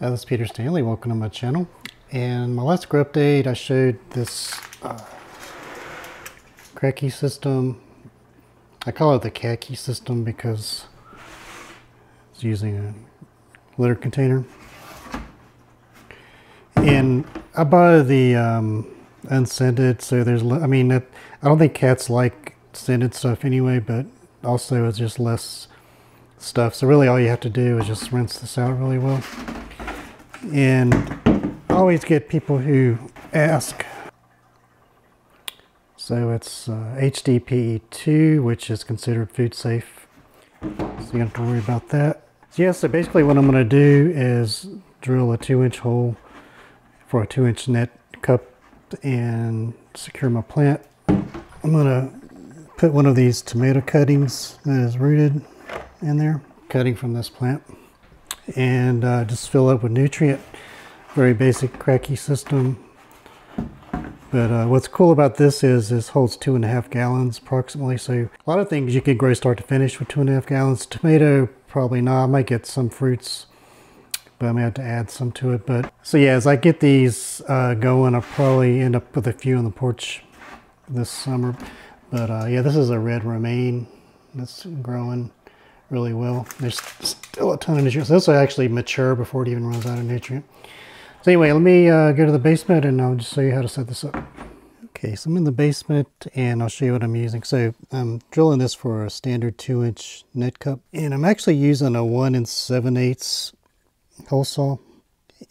Uh, this is Peter Stanley. Welcome to my channel. And my last grow update, I showed this uh, Kratky system. I call it the Catky system because it's using a litter container. And I buy the um, unscented, so there's, I mean, I don't think cats like scented stuff anyway, but also it's just less stuff. So really all you have to do is just rinse this out really well. And I always get people who ask. So it's uh, HDPE2, which is considered food safe. So you don't have to worry about that. So yeah, so basically what I'm going to do is drill a two inch hole for a two inch net cup and secure my plant. I'm going to put one of these tomato cuttings that is rooted in there, cutting from this plant, and uh, just fill up with nutrient. Very basic Kratky system. But uh, what's cool about this is this holds two and a half gallons approximately. So a lot of things you could grow start to finish with two and a half gallons. Tomato, probably not. I might get some fruits, but I may have to add some to it. But so yeah, as I get these uh, going, I'll probably end up with a few on the porch this summer. But uh, yeah, this is a red romaine that's growing really well. There's still a ton of nutrients. This will actually mature before it even runs out of nutrient. So anyway, let me uh, go to the basement and I'll just show you how to set this up. Okay, so I'm in the basement and I'll show you what I'm using. So I'm drilling this for a standard two inch net cup and I'm actually using a one and seven eighths hole saw.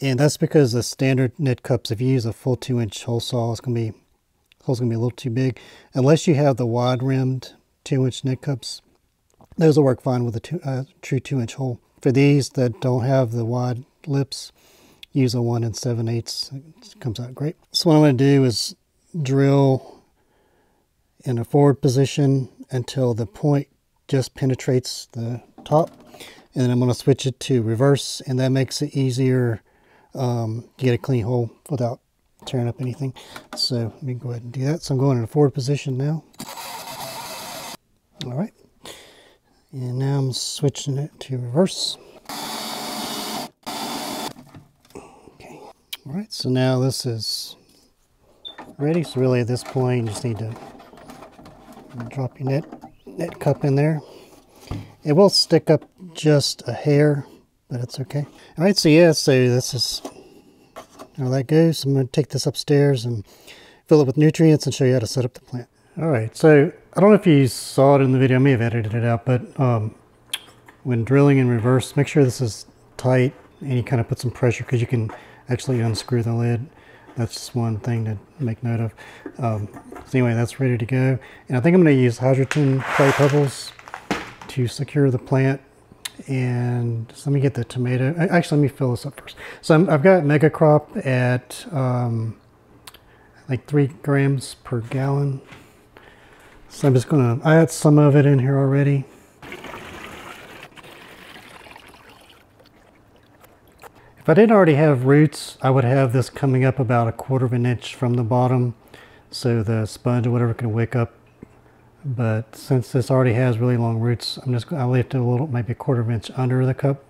And that's because the standard net cups, if you use a full two inch hole saw, it's gonna be hole's gonna be a little too big. Unless you have the wide rimmed two inch net cups, those will work fine with a two, uh, true two inch hole. For these that don't have the wide lips, use a one and seven eighths. It comes out great. So what I'm going to do is drill in a forward position until the point just penetrates the top. And then I'm going to switch it to reverse and that makes it easier um, to get a clean hole without tearing up anything. So let me go ahead and do that. So I'm going in a forward position now. All right. And now I'm switching it to reverse. Okay. All right, so now this is ready. So really at this point, you just need to drop your net, net cup in there. It will stick up just a hair, but it's okay. All right, so yeah, so this is how that goes. I'm gonna take this upstairs and fill it with nutrients and show you how to set up the plant. All right, so I don't know if you saw it in the video, I may have edited it out, but um, when drilling in reverse, make sure this is tight and you kind of put some pressure because you can actually unscrew the lid. That's just one thing to make note of. Um, so anyway, that's ready to go. And I think I'm going to use Hydroton clay pebbles to secure the plant. And so let me get the tomato. Actually, let me fill this up first. So i have got Mega Crop at um, like three grams per gallon. So I'm just going to add some of it in here already. If I didn't already have roots, I would have this coming up about a quarter of an inch from the bottom so the sponge or whatever can wick up. But since this already has really long roots, I'm just going to lift it a little, maybe a quarter of an inch under the cup.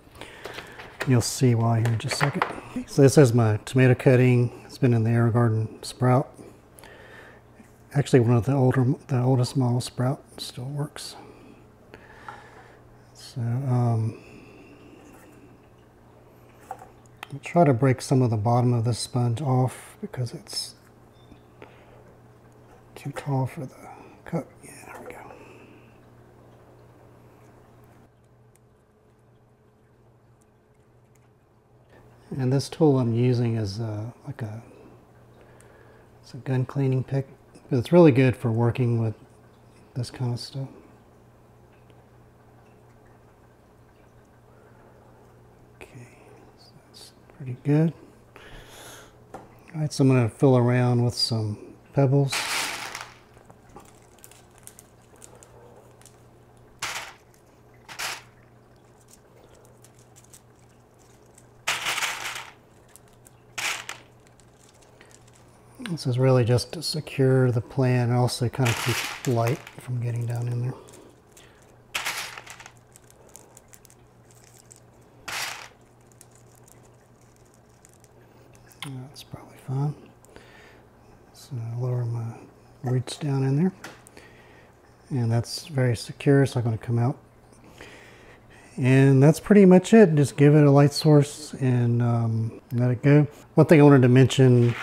You'll see why here in just a second. So this is my tomato cutting. It's been in the AeroGarden sprout actually one of the older, the oldest model sprout still works. So um, I'll try to break some of the bottom of the sponge off because it's too tall for the cup. Yeah, there we go. And this tool I'm using is uh, like a, it's a gun cleaning pick it's really good for working with this kind of stuff. Okay, so that's pretty good. All right, so I'm going to fill around with some pebbles. This is really just to secure the plant and also kind of keep light from getting down in there. That's probably fine. So lower my roots down in there. And that's very secure, it's not going to come out. And that's pretty much it. Just give it a light source and um, let it go. One thing I wanted to mention,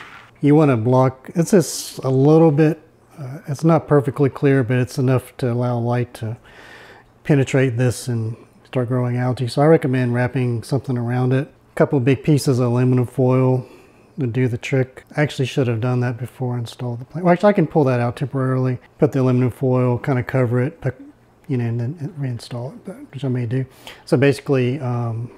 you want to block, it's just a little bit, uh, it's not perfectly clear, but it's enough to allow light to penetrate this and start growing algae. So I recommend wrapping something around it. A couple big pieces of aluminum foil to do the trick. I actually should have done that before I installed the plant. Well, actually I can pull that out temporarily, put the aluminum foil, kind of cover it, put, you know, and then reinstall it, which I may do. So basically, um,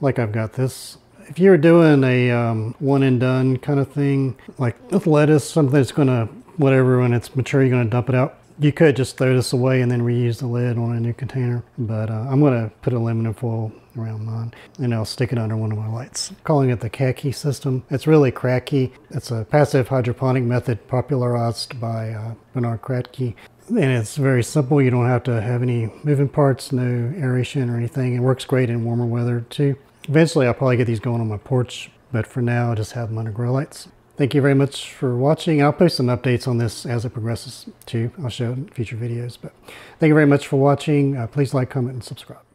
like I've got this, if you're doing a um, one and done kind of thing, like with lettuce, something that's gonna, whatever, when it's mature, you're gonna dump it out. You could just throw this away and then reuse the lid on a new container, but uh, I'm gonna put aluminum foil around mine and I'll stick it under one of my lights. calling it the Catky system. It's really Kratky. It's a passive hydroponic method popularized by uh, Bernard Kratky. And it's very simple. You don't have to have any moving parts, no aeration or anything. It works great in warmer weather too. Eventually I'll probably get these going on my porch, but for now I just have them under grow lights. Thank you very much for watching. I'll post some updates on this as it progresses too. I'll show it in future videos. But thank you very much for watching. Uh, please like, comment, and subscribe.